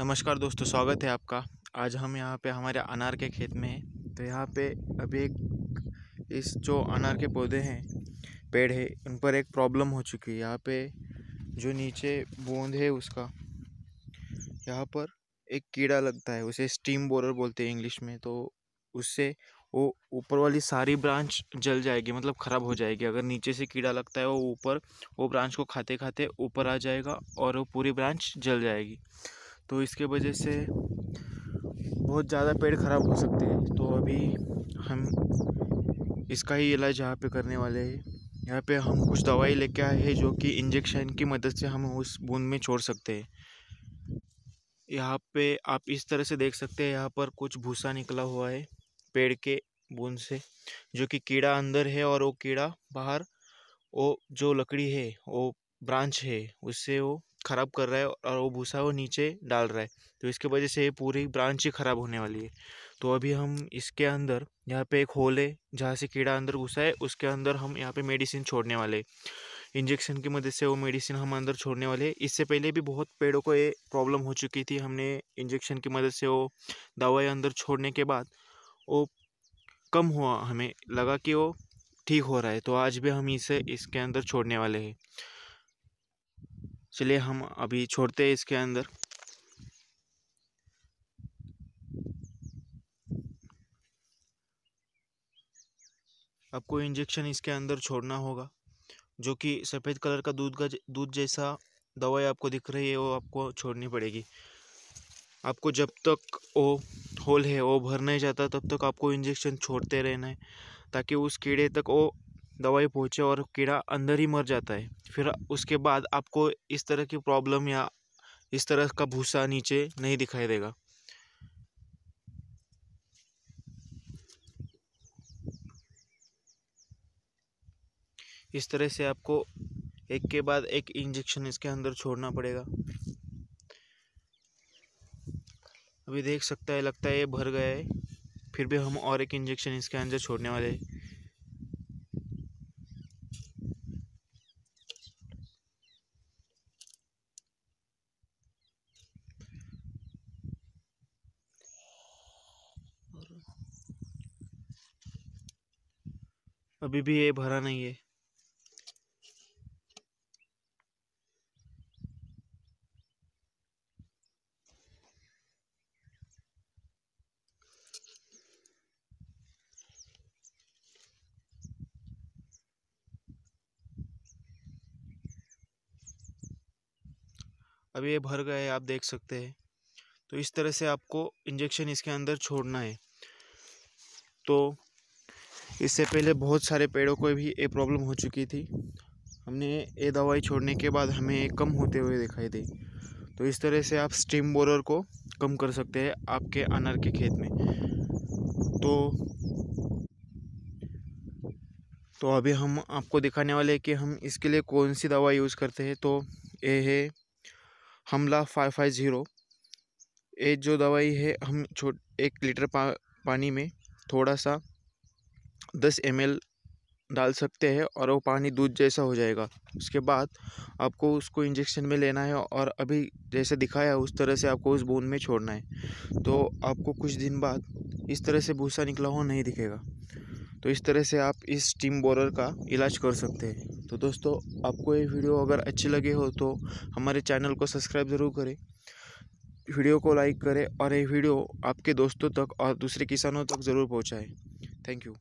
नमस्कार दोस्तों, स्वागत है आपका। आज हम यहाँ पे हमारे अनार के खेत में हैं। तो यहाँ पे अभी एक इस जो अनार के पौधे हैं, पेड़ है, उन पर एक प्रॉब्लम हो चुकी है। यहाँ पे जो नीचे बूंद है उसका, यहाँ पर एक कीड़ा लगता है, उसे स्टीम बोरर बोलते हैं इंग्लिश में। तो उससे वो ऊपर वाली सारी ब्रांच जल जाएगी मतलब ख़राब हो जाएगी। अगर नीचे से कीड़ा लगता है वो ऊपर, वो ब्रांच को खाते खाते ऊपर आ जाएगा और वो पूरी ब्रांच जल जाएगी। तो इसके वजह से बहुत ज़्यादा पेड़ ख़राब हो सकते हैं। तो अभी हम इसका ही इलाज यहाँ पे करने वाले हैं। यहाँ पे हम कुछ दवाई लेके आए हैं जो कि इंजेक्शन की मदद से हम उस बूंद में छोड़ सकते हैं। यहाँ पे आप इस तरह से देख सकते हैं, यहाँ पर कुछ भूसा निकला हुआ है पेड़ के बूंद से, जो कि कीड़ा अंदर है और वो कीड़ा बाहर, वो जो लकड़ी है, वो ब्रांच है, उससे वो ख़राब कर रहा है और वो भूसा वो नीचे डाल रहा है। तो इसके वजह से ये पूरी ब्रांच ही ख़राब होने वाली है। तो अभी हम इसके अंदर, यहाँ पे एक होल है जहाँ से कीड़ा अंदर घुसा है, उसके अंदर हम यहाँ पे मेडिसिन छोड़ने वाले इंजेक्शन की मदद से वो मेडिसिन हम अंदर छोड़ने वाले इससे पहले भी बहुत पेड़ों को ये प्रॉब्लम हो चुकी थी। हमने इंजेक्शन की मदद से वो दवाई अंदर छोड़ने के बाद वो कम हुआ। हमें लगा कि वो ठीक हो रहा है। तो आज भी हम इसे इसके अंदर छोड़ने वाले हैं। चलिए हम अभी छोड़ते हैं इसके अंदर। आपको इंजेक्शन इसके अंदर छोड़ना होगा, जो कि सफ़ेद कलर का दूध का दूध जैसा दवाई आपको दिख रही है, वो आपको छोड़नी पड़ेगी। आपको जब तक वो होल है, वो भर नहीं जाता, तब तक आपको इंजेक्शन छोड़ते रहना है, ताकि उस कीड़े तक वो दवाई पहुँचे और कीड़ा अंदर ही मर जाता है। फिर उसके बाद आपको इस तरह की प्रॉब्लम या इस तरह का भूसा नीचे नहीं दिखाई देगा। इस तरह से आपको एक के बाद एक इंजेक्शन इसके अंदर छोड़ना पड़ेगा। अभी देख सकता है, लगता है ये भर गया है। फिर भी हम और एक इंजेक्शन इसके अंदर छोड़ने वाले हैं। अभी भी ये भरा नहीं है। अभी ये भर गए, आप देख सकते हैं। तो इस तरह से आपको इंजेक्शन इसके अंदर छोड़ना है। तो इससे पहले बहुत सारे पेड़ों को भी ये प्रॉब्लम हो चुकी थी। हमने ये दवाई छोड़ने के बाद हमें कम होते हुए दिखाई दी। तो इस तरह से आप स्टीम बोरर को कम कर सकते हैं आपके अनार के खेत में। तो तो अभी हम आपको दिखाने वाले हैं कि हम इसके लिए कौन सी दवा यूज़ करते हैं। तो ये है हमला फाइव फाइव ज़ीरो ये जो दवाई है हम छोट एक लीटर पा, पानी में थोड़ा सा दस एमएल डाल सकते हैं और वो पानी दूध जैसा हो जाएगा। उसके बाद आपको उसको इंजेक्शन में लेना है और अभी जैसे दिखाया उस तरह से आपको उस बूंद में छोड़ना है। तो आपको कुछ दिन बाद इस तरह से भूसा निकला हुआ नहीं दिखेगा। तो इस तरह से आप इस स्टीम बोरर का इलाज कर सकते हैं। तो दोस्तों, आपको ये वीडियो अगर अच्छी लगे हो तो हमारे चैनल को सब्सक्राइब ज़रूर करें। वीडियो को लाइक करें और ये वीडियो आपके दोस्तों तक और दूसरे किसानों तक ज़रूर पहुँचाएँ। Thank you